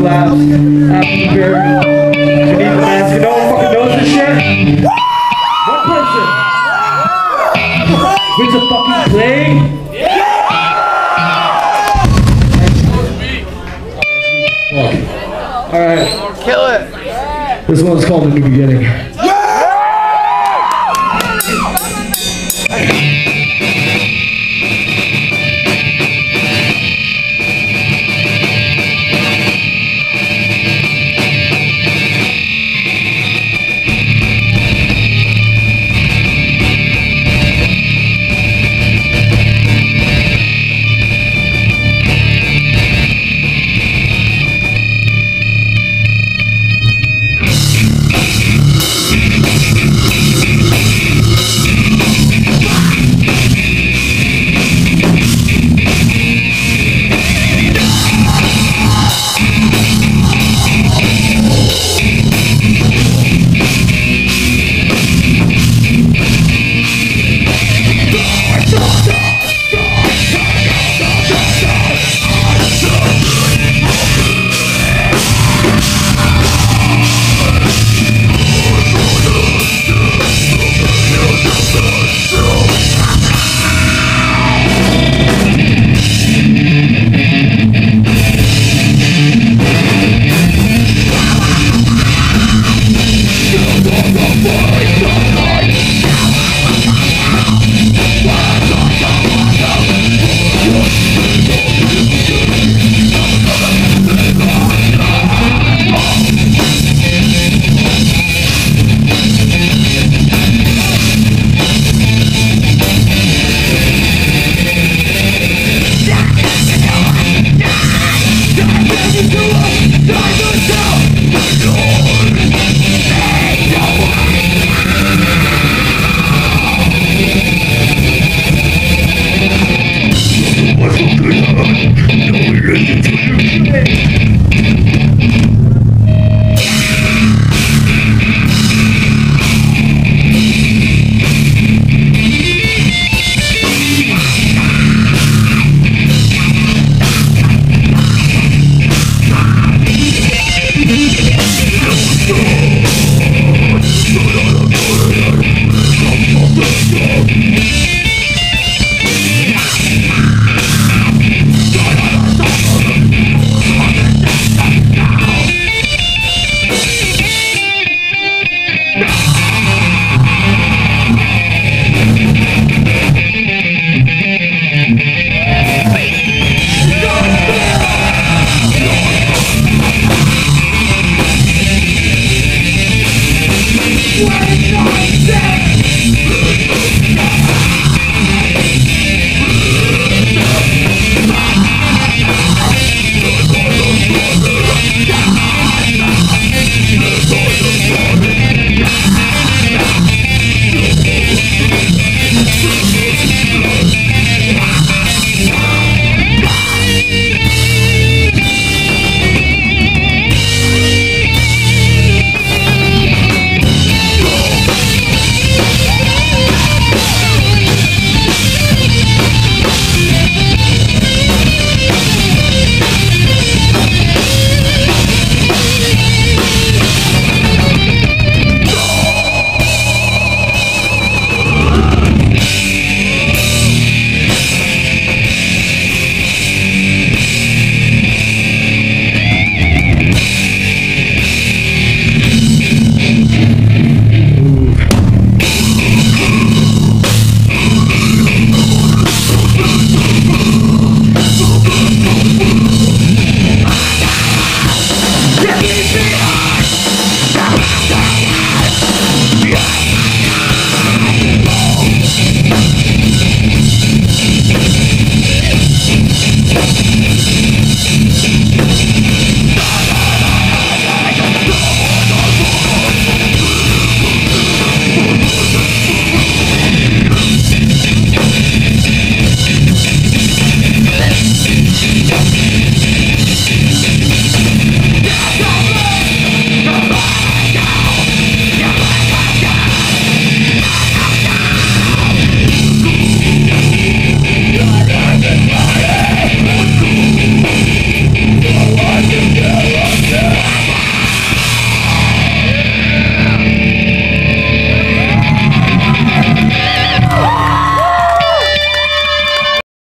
Collapse. After the beer. Beneath the mask. One fucking knows this shit. One person. A fucking. Alright. Kill it. This one's called The New Beginning. Bye-bye-bye-bye